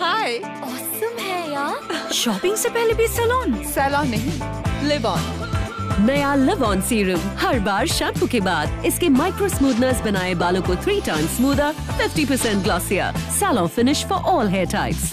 हाय awesome है यार shopping से पहले भी सैलून सैलॉन नहीं लिव ऑन नया लिव ऑन सीरम हर बार शैम्पू के बाद। इसके माइक्रो स्मूथनर्स बनाए बालों को three turn smoother 50% glossier salon finish for all hair types